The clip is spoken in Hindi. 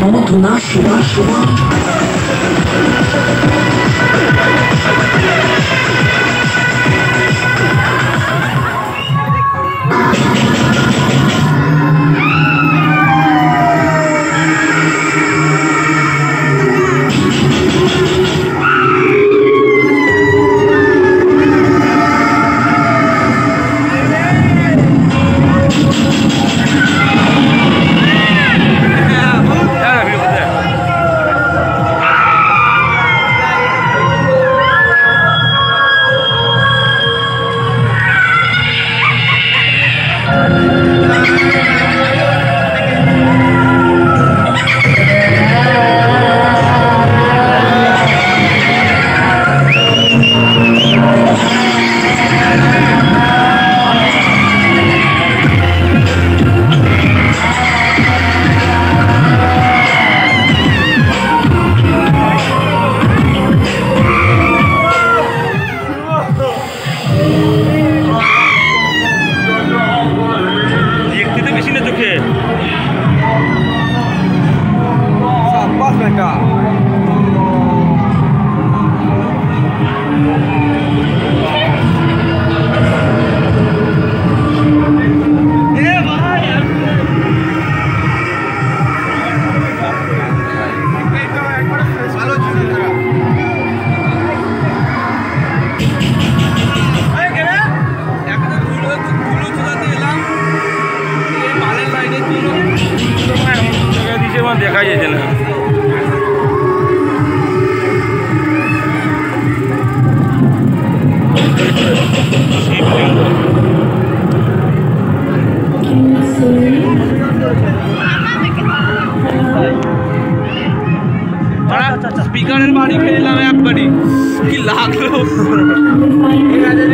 Мама, ты наша, наша, наша. છે એમાં દેખાય છે ને स्पीकर मारी खेल रहा बड़ी कि लाख लोग।